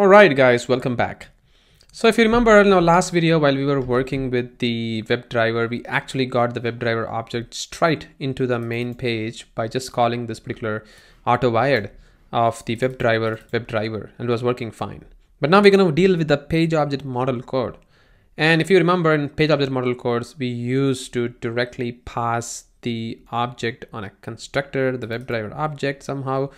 Alright guys, welcome back. So if you remember in our last video while we were working with the WebDriver, we actually got the WebDriver object straight into the main page by just calling this particular auto wired of the WebDriver WebDriver and it was working fine. But now we're going to deal with the page object model code. And if you remember in page object model codes, we used to directly pass the object on a constructor, the WebDriver object somehow,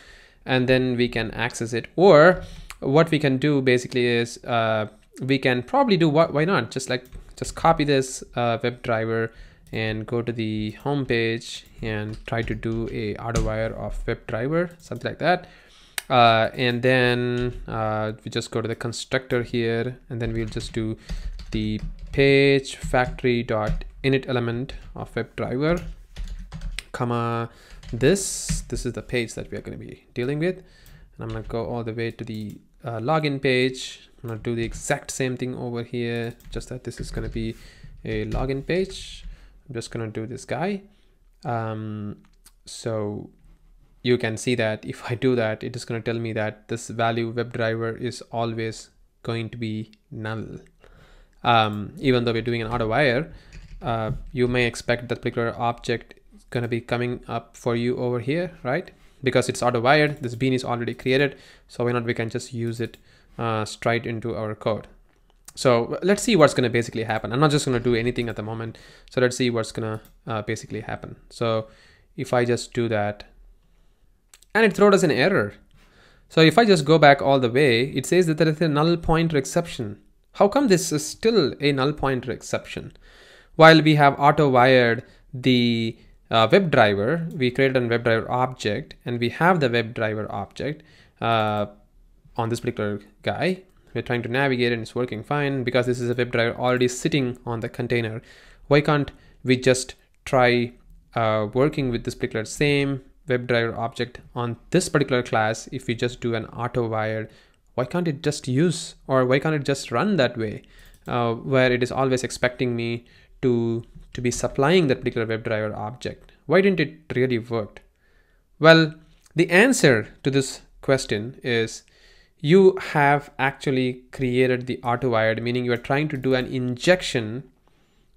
and then we can access it. Or what we can do basically is uh, we can probably do what, why not? Just like, just copy this uh, WebDriver and go to the home page and try to do a auto wire of WebDriver, something like that. Uh, and then uh, we just go to the constructor here and then we'll just do the page factory dot init element of WebDriver comma this this is the page that we are going to be dealing with and i'm going to go all the way to the uh, login page. I'm to do the exact same thing over here just that this is to be a login page. I'm just to do this guy. Um, so you can see that if i do that it is to tell me that this value WebDriver is always going to be null. Um, even though we're doing an auto wire, uh, you may expect that particular object is to be coming up for you over here, right? Because it's auto wired, this bean is already created. So why not we can just use it uh, straight into our code. So let's see what's going to basically happen. I'm not just going to do anything at the moment. So let's see what's going to uh, basically happen. So if I just do that and it throws us an error. So if I just go back all the way, it says that there is a null pointer exception. How come this is still a null pointer exception? While we have auto wired the uh, WebDriver, we created a WebDriver object and we have the WebDriver object uh, on this particular guy. We're trying to navigate and it's working fine because this is a WebDriver already sitting on the container. Why can't we just try uh, working with this particular same WebDriver object on this particular class if we just do an auto wire? why can't it just use or why can't it just run that way uh, where it is always expecting me to to be supplying that particular WebDriver object. Why didn't it really work well the answer to this question is you have actually created the auto wired meaning you are trying to do an injection.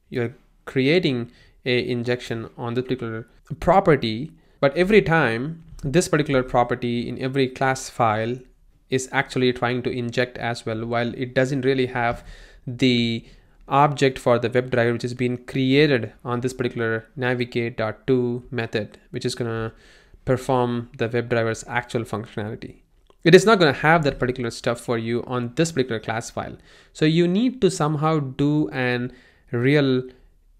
You're creating a injection on the particular property but every time this particular property in every class file is actually trying to inject as well while it doesn't really have the object for the WebDriver which has been created on this particular navigate.to method which is going to perform the WebDriver's actual functionality. It is not going to have that particular stuff for you on this particular class file. So you need to somehow do an real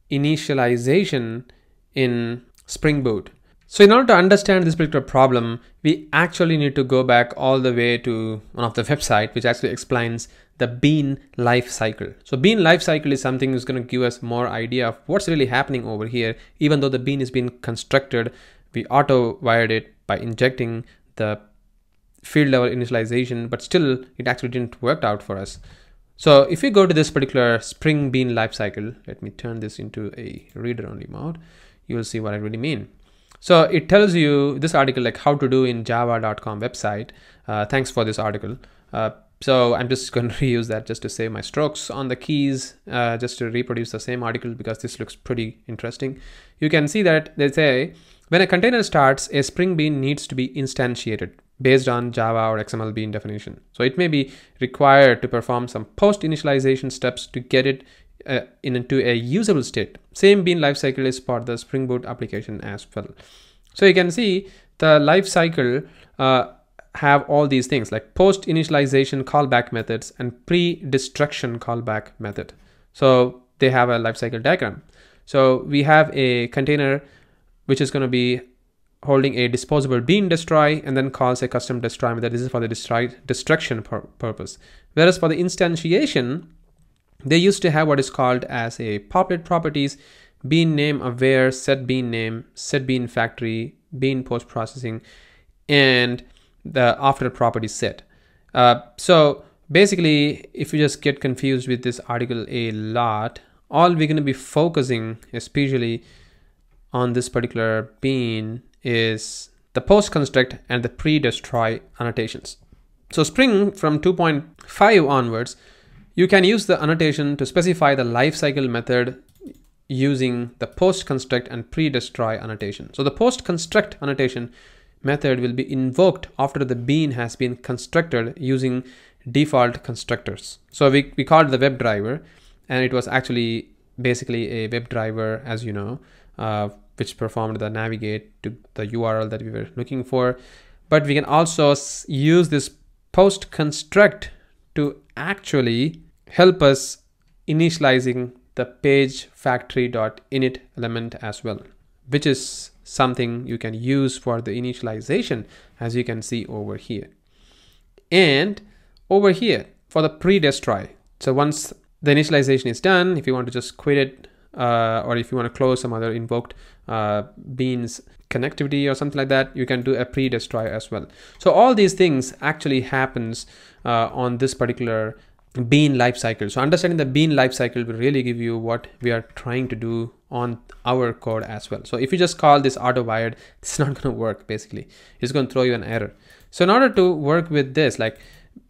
initialization in Spring Boot. So in order to understand this particular problem, we actually need to go back all the way to one of the website which actually explains the bean life cycle. So bean life cycle is something that's going to give us more idea of what's really happening over here. Even though the bean is being constructed, we auto wired it by injecting the field level initialization, but still it actually didn't work out for us. So if we go to this particular spring bean lifecycle, let me turn this into a reader only mode, you will see what I really mean. So it tells you this article like how to do in java.com website. Uh, thanks for this article. Uh, so I'm just going to reuse that just to save my strokes on the keys, uh, just to reproduce the same article because this looks pretty interesting. You can see that they say when a container starts, a Spring Bean needs to be instantiated based on Java or XML bean definition. So it may be required to perform some post initialization steps to get it uh, into a usable state. Same bean lifecycle is for the Spring Boot application as well. So you can see the lifecycle uh, have all these things like post initialization callback methods and pre-destruction callback method. So they have a lifecycle diagram. So we have a container which is going to be holding a disposable bean destroy and then calls a custom destroy method. This is for the destroy destruction pur purpose. Whereas for the instantiation, they used to have what is called as a populate properties, bean name aware, set bean name, set bean factory, bean post processing, and the after property set. Uh, so basically, if you just get confused with this article a lot, all we're going to be focusing especially on this particular bean is the post construct and the pre-destroy annotations. So Spring from 2.5 onwards, you can use the annotation to specify the lifecycle method using the post construct and pre-destroy annotation. So the post construct annotation method will be invoked after the bean has been constructed using default constructors. So we, we called the WebDriver and it was actually basically a WebDriver as you know, uh, which performed the navigate to the URL that we were looking for. But we can also use this post construct to actually help us initializing the page factory.init element as well, which is something you can use for the initialization as you can see over here. And over here for the pre-destroy. So once the initialization is done, if you want to just quit it uh, or if you want to close some other invoked uh, beans connectivity or something like that, you can do a pre-destroy as well. So all these things actually happens uh, on this particular bean lifecycle. So understanding the bean lifecycle will really give you what we are trying to do on our code as well. So if you just call this auto wired, it's not going to work basically. It's going to throw you an error. So in order to work with this, like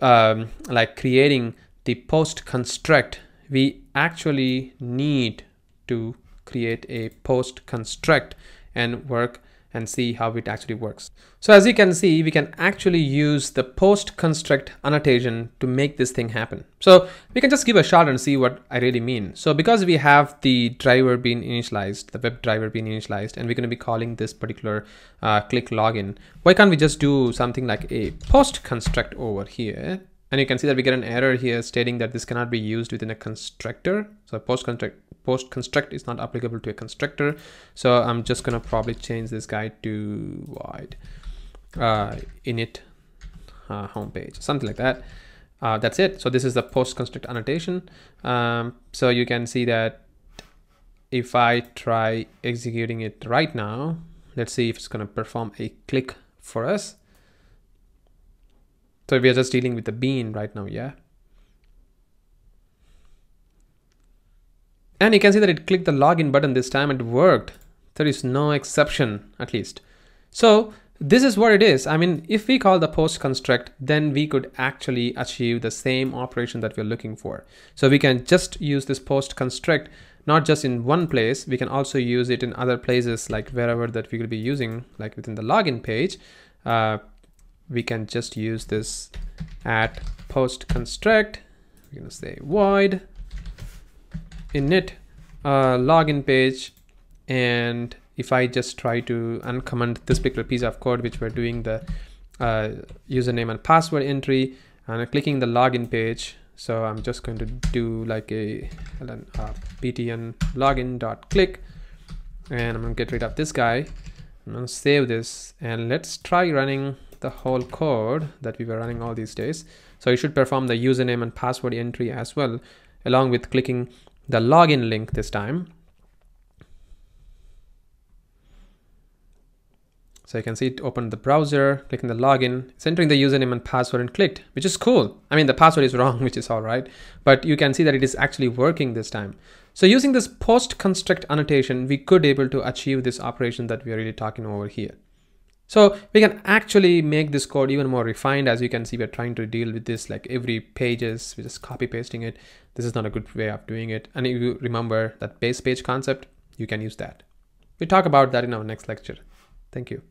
um, like creating the post construct, we actually need to create a post construct and work and see how it actually works. So as you can see, we can actually use the post construct annotation to make this thing happen. So we can just give a shot and see what I really mean. So because we have the driver being initialized, the web driver being initialized, and we're going to be calling this particular uh, click login, why can't we just do something like a post construct over here and you can see that we get an error here stating that this cannot be used within a constructor. So post construct post construct is not applicable to a constructor. So I'm just gonna probably change this guy to void uh, init uh, homepage, something like that. Uh, that's it. So this is the post construct annotation. Um, so you can see that if I try executing it right now, let's see if it's gonna perform a click for us. So we are just dealing with the bean right now, yeah? And you can see that it clicked the login button this time and it worked. There is no exception, at least. So this is what it is. I mean, if we call the post construct, then we could actually achieve the same operation that we're looking for. So we can just use this post construct, not just in one place, we can also use it in other places, like wherever that we will be using, like within the login page. Uh, we can just use this at post construct. We're gonna say void init uh, login page, and if I just try to uncomment this particular piece of code, which we're doing the uh, username and password entry, and I'm clicking the login page. So I'm just going to do like a, uh, btn login dot click, and I'm gonna get rid of this guy. I'm gonna save this, and let's try running the whole code that we were running all these days. So you should perform the username and password entry as well, along with clicking the login link this time. So you can see it opened the browser, clicking the login, it's entering the username and password and clicked, which is cool. I mean, the password is wrong, which is all right, but you can see that it is actually working this time. So using this post construct annotation, we could able to achieve this operation that we are really talking over here. So we can actually make this code even more refined. As you can see, we're trying to deal with this like every pages, we're just copy pasting it. This is not a good way of doing it. And if you remember that base page concept, you can use that. We talk about that in our next lecture. Thank you.